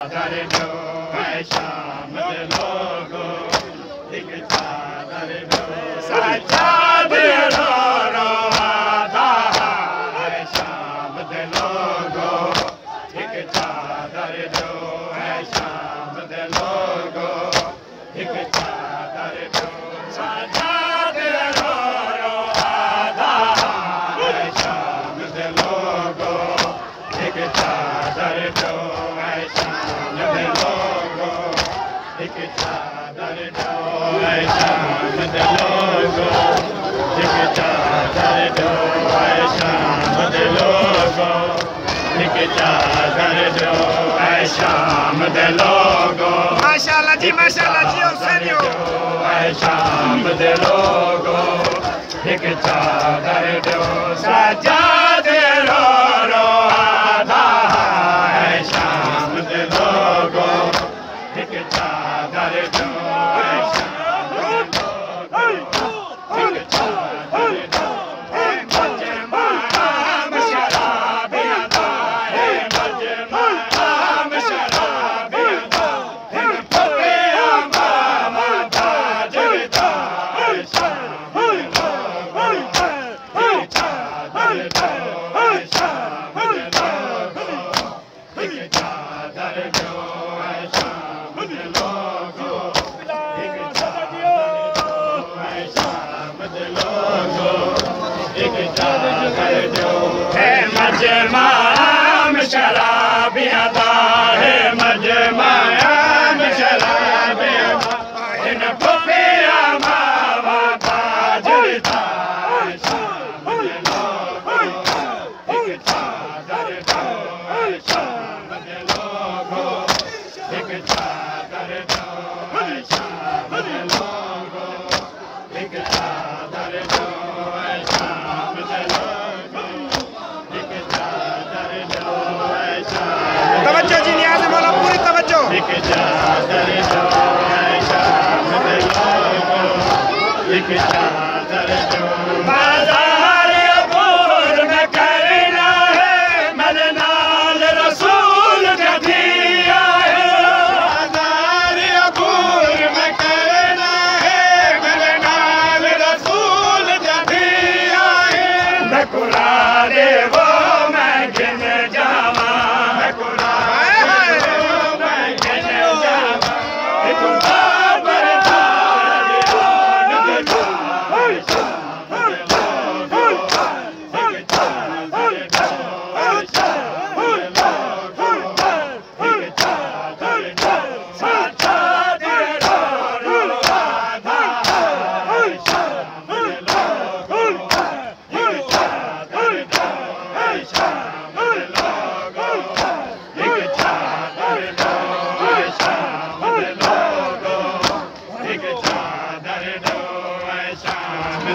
करे शाम जो लोग چادر جو ايشامو چادر جو اي شام لوگو هڪ مايادا هي مايابا هن چادرو هڪ ڇا گهر جو ڀلي जय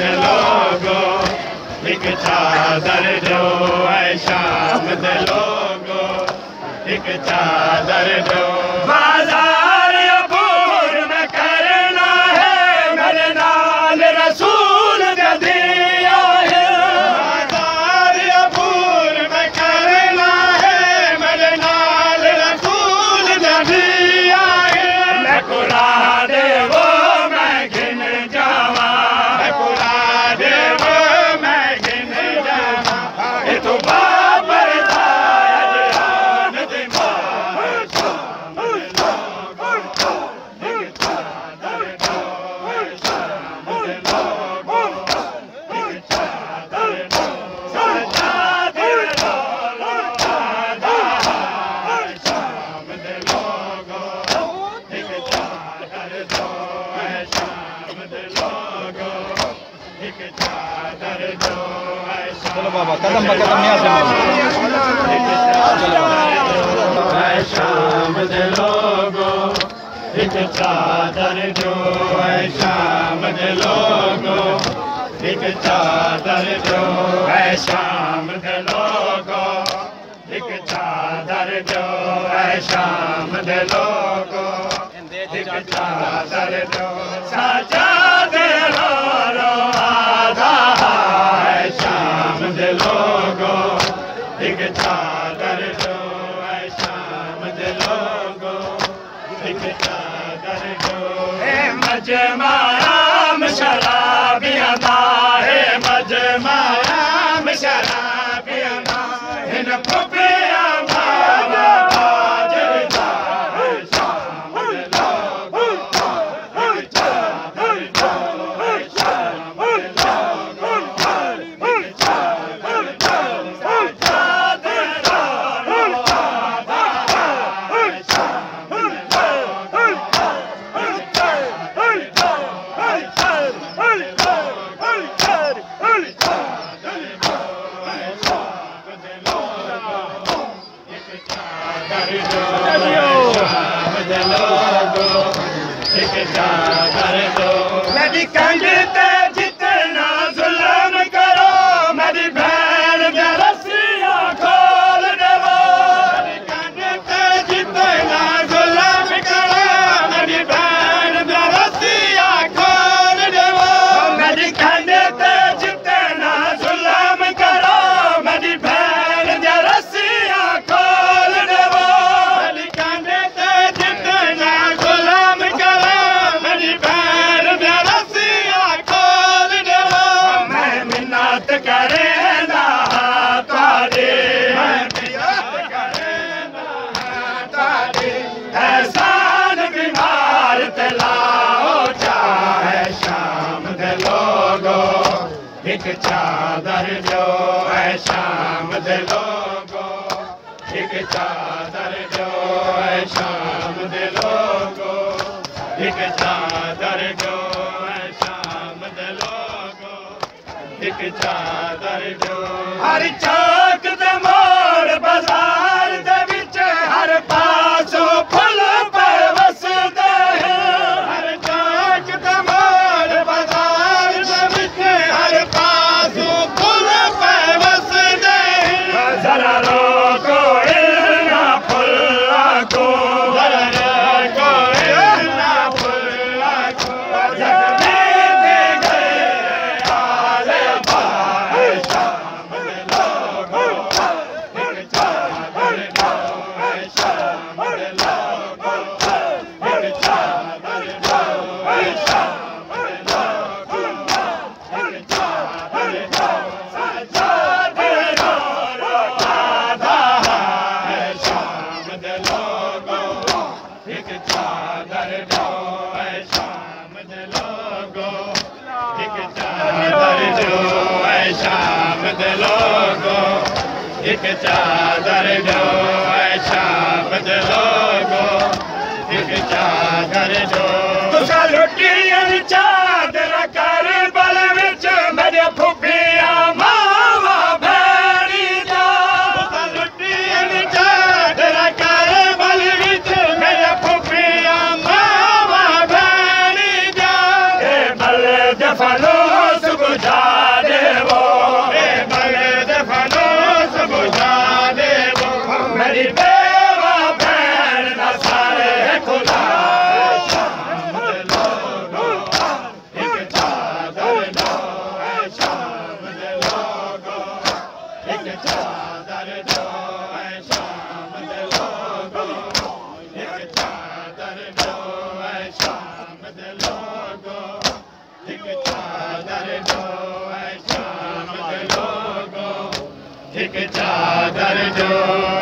لوگو هڪ چادر جو شاب لوگو هڪ چادر جو چادر جو لوگو هڪ چادر جو ويشام چادر جو وي لوگو هڪ چادر جو آدرشو कृष्णा कर दो यदि कर ایک چادر جو ہے شام دلوں کو ایک چادر جو ہے شام دلوں کو ایک چادر جو ہے شام دلوں کو ایک چادر جو ہر چاک دماغ جو ايشا بدلو لوگو هڪ چادر جو ايشام لوگو هڪ چادر جو هڪ چادر جو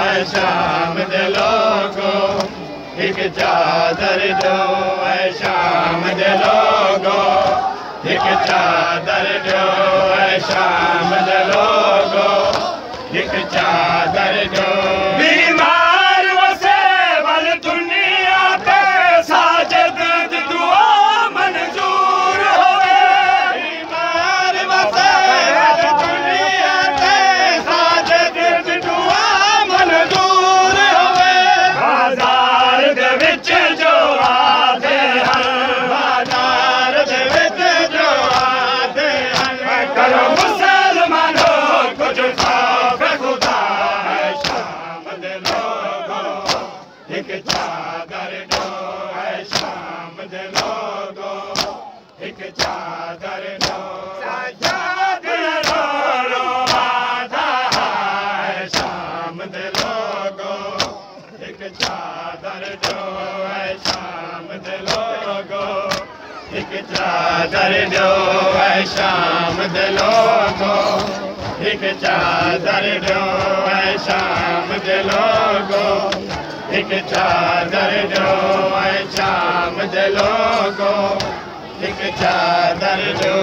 ۽ شام جي لوگو هڪ چادر جو ۽ شام جي لوگو هڪ چادر جو ۽ شام جي لوگو هڪ چادر جو چادر جو شام جي لوگو. هڪ چادر ڏيو چادلو شام جو لوگو. هڪ چادر جو شام جو لوگو. هڪ چادر جو وام جو لوگو. هڪ چادر ڏيو ۽ شام جو لوگو. هڪ چادر ڏيو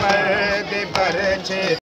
پردي پر ڇي